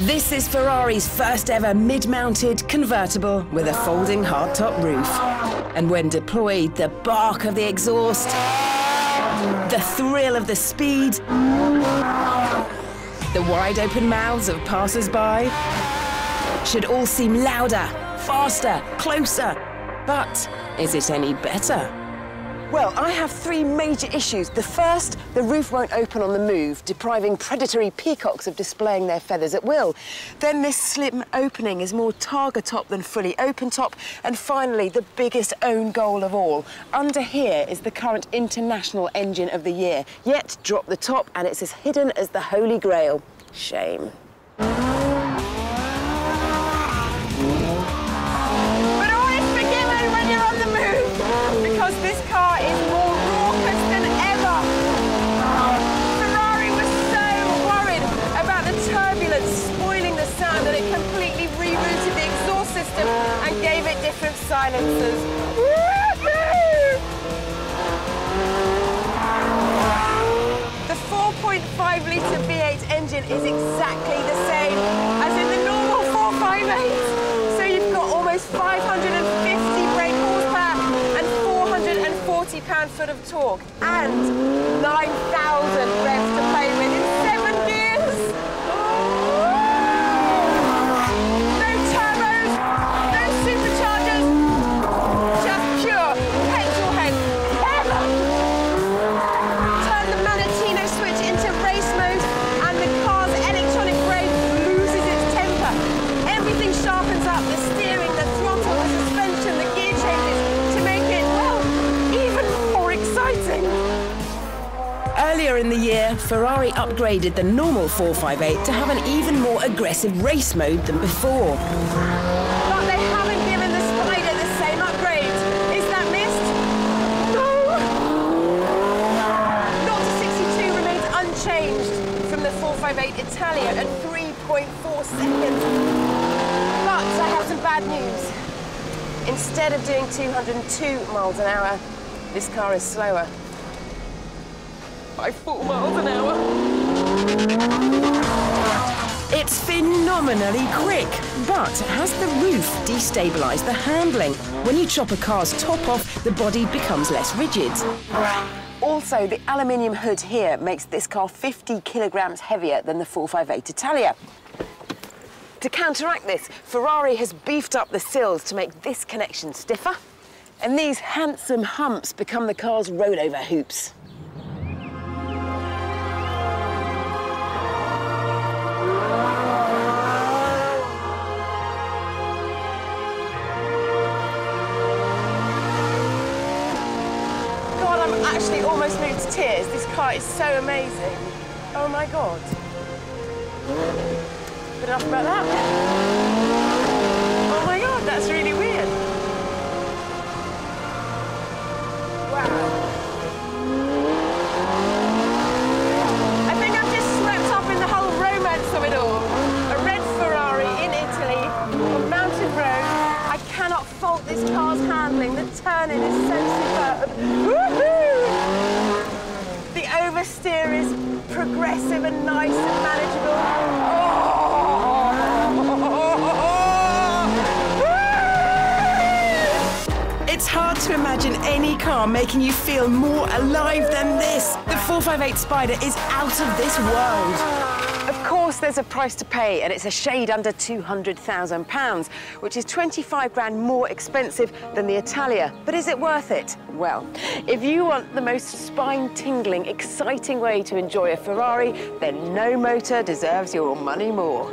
This is Ferrari's first ever mid-mounted convertible with a folding hardtop roof. And when deployed, the bark of the exhaust, the thrill of the speed, the wide open mouths of passers-by should all seem louder, faster, closer. But is it any better? Well, I have three major issues. The first, the roof won't open on the move, depriving predatory peacocks of displaying their feathers at will. Then this slim opening is more targa top than fully open top. And finally, the biggest own goal of all. Under here is the current international engine of the year. Yet, drop the top and it's as hidden as the Holy Grail. Shame. Silencers. The 4.5 litre V8 engine is exactly the same as in the normal 458. So you've got almost 550 brake horsepower and 440 pound-foot of torque and 9,000 revs to play with Earlier in the year, Ferrari upgraded the normal 458 to have an even more aggressive race mode than before. But they haven't given the Spider the same upgrade. Is that missed? No! 0 to 62 remains unchanged from the 458 Italia at 3.4 seconds. But I have some bad news. Instead of doing 202 miles an hour, this car is slower by four miles an hour. It's phenomenally quick, but has the roof destabilised the handling? When you chop a car's top off, the body becomes less rigid. Also, the aluminium hood here makes this car 50 kilograms heavier than the 458 Italia. To counteract this, Ferrari has beefed up the sills to make this connection stiffer, and these handsome humps become the car's rollover hoops. Actually almost moved to tears. This car is so amazing. Oh my God. But enough about that. Oh my God, that's really weird. Wow. I think I've just swept up in the whole romance of it all. A red Ferrari in Italy on Mountain Road. I cannot fault this car's handling. The turning is so superb nós. It's hard to imagine any car making you feel more alive than this. The 458 Spider is out of this world. Of course, there's a price to pay, and it's a shade under £200,000, which is 25 grand more expensive than the Italia. But is it worth it? Well, if you want the most spine-tingling, exciting way to enjoy a Ferrari, then no motor deserves your money more.